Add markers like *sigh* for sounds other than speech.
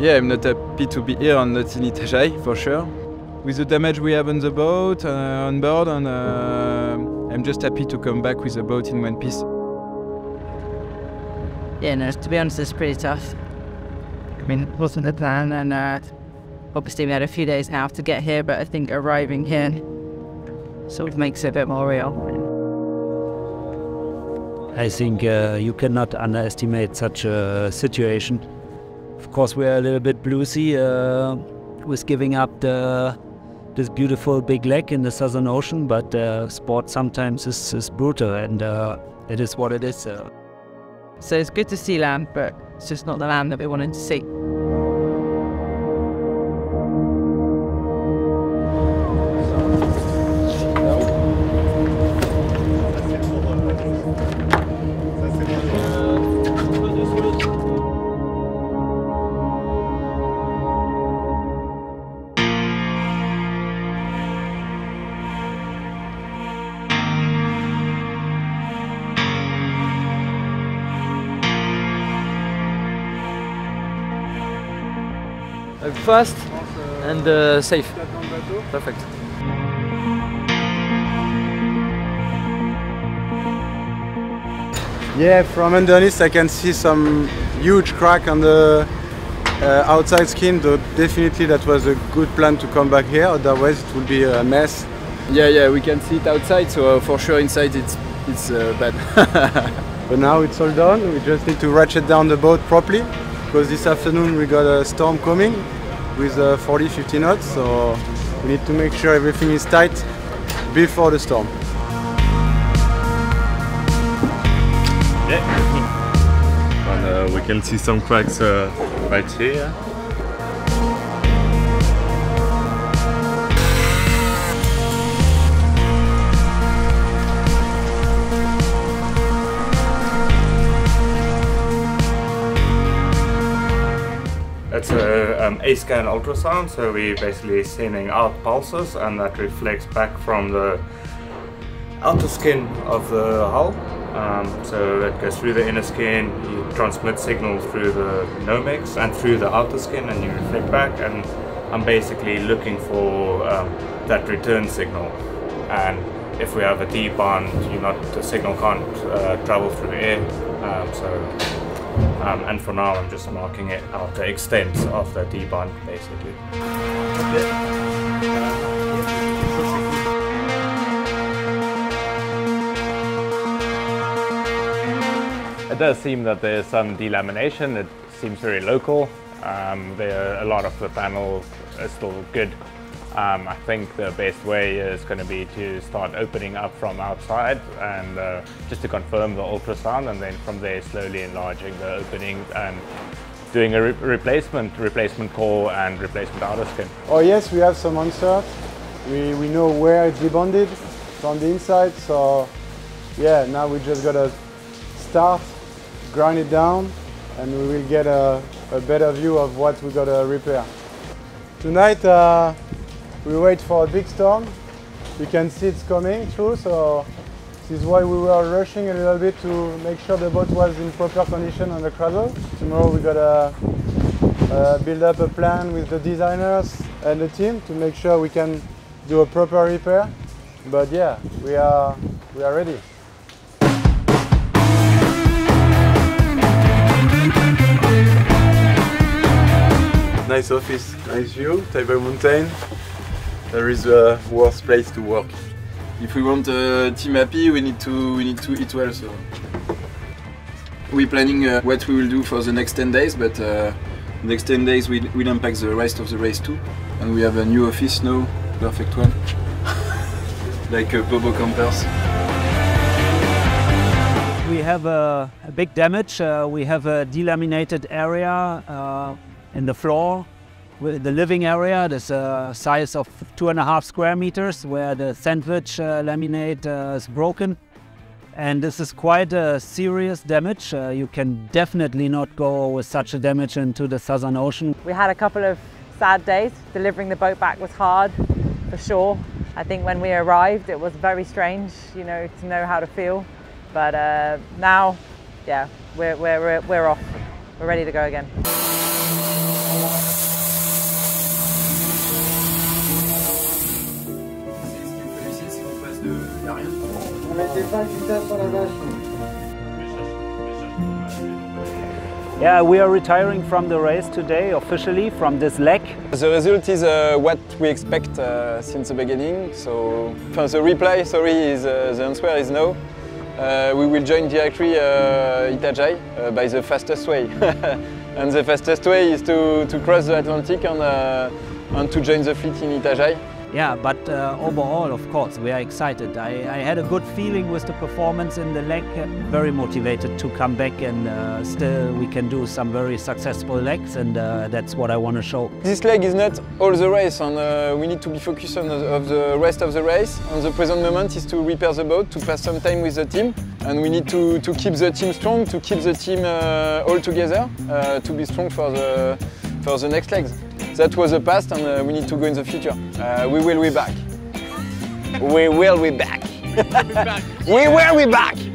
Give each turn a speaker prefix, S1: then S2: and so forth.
S1: Yeah, I'm not happy to be here and not in Itajaí, for sure. With the damage we have on the boat, uh, on board, and uh, I'm just happy to come back with the boat in one piece.
S2: Yeah, no, to be honest, it's pretty tough. I mean, it wasn't the plan, and uh, obviously we had a few days now to get here, but I think arriving here sort of makes it a bit more real.
S3: I think uh, you cannot underestimate such a situation. Of course, we're a little bit bluesy uh, with giving up the, this beautiful big lake in the Southern Ocean, but uh, sport sometimes is, is brutal and uh, it is what it is. Uh.
S2: So it's good to see land, but it's just not the land that we wanted to see.
S4: Fast and uh, safe. Perfect.
S5: Yeah, from underneath I can see some huge crack on the uh, outside skin. Though definitely that was a good plan to come back here. Otherwise it would be a mess.
S1: Yeah, yeah, we can see it outside, so uh, for sure inside it's it's uh, bad. *laughs*
S5: But now it's all done. We just need to ratchet down the boat properly because this afternoon we got a storm coming with uh, 40 50 knots. So we need to make sure everything is tight before the storm. yeah. *laughs*
S6: And uh, we can see some cracks uh, right here. A-scan ultrasound, so we're basically sending out pulses and that reflects back from the outer skin of the hull. Um, so it goes through the inner skin, you transmit signals through the nomex and through the outer skin and you reflect back and I'm basically looking for um, that return signal and if we have a debond, you not the signal can't uh, travel through air. Um, so um, and for now I'm just marking it out the extent of the debond basically.
S7: It does seem that there's some delamination. It seems very local. Um, there a lot of the panels are still good. Um, I think the best way is going to be to start opening up from outside and uh, just to confirm the ultrasound and then from there slowly enlarging the opening and doing a re replacement, replacement core and replacement outer skin.
S5: Oh yes, we have some answers. We, we know where it's debonded from the inside. So yeah, now we just gotta start, grind it down, and we will get a, a better view of what we gotta repair. Tonight uh, we wait for a big storm. You can see it's coming through, so this is why we were rushing a little bit to make sure the boat was in proper condition on the cradle. Tomorrow we gotta uh, build up a plan with the designers and the team to make sure we can do a proper repair. But yeah, we are we are ready. Nice office, nice view, Table Mountain. There is a worst place to work.
S1: if we want a team happy, we need to we need to eat well. So we're planning uh, what we will do for the next 10 days, but uh, next 10 days we will unpack the rest of the race too, and we have a new office now, perfect one, *laughs* like uh, Bobo Campers.
S3: We have a, a big damage. Uh, we have a delaminated area uh, in the floor. The living area, there's a size of two and a half square meters where the sandwich uh, laminate uh, is broken. And this is quite a serious damage. Uh, you can definitely not go with such a damage into the Southern Ocean.
S8: We had a couple of sad days. Delivering the boat back was hard, for sure. I think when we arrived, it was very strange, you know, to know how to feel. But uh, now, yeah, we're, we're, we're off. We're ready to go again.
S3: Yeah, we are retiring from the race today officially from this leg.
S1: The result is uh, what we expect uh, since the beginning. So uh, the reply, sorry, is uh, the answer is no. Uh, we will join directly uh, Itajaí uh, by the fastest way. *laughs* and the fastest way is to, to cross the Atlantic and, uh, and to join the fleet in Itajaí.
S3: Yeah, but uh, overall, of course, we are excited. I, I, had a good feeling with the performance in the leg, very motivated to come back and uh, still we can do some very successful legs and uh, that's what I want to show.
S1: This leg is not all the race and uh, we need to be focused on the, of the rest of the race. And the present moment is to repair the boat, to pass some time with the team and we need to, to keep the team strong, to keep the team uh, all together, uh, to be strong for the, for the next legs. That was the past and uh, we need to go in the future. Uh, we will be back. we will be back. *laughs* we will be back.